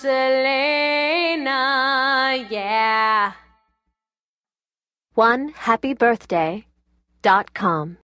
Selena, yeah. One happy birthday dot com.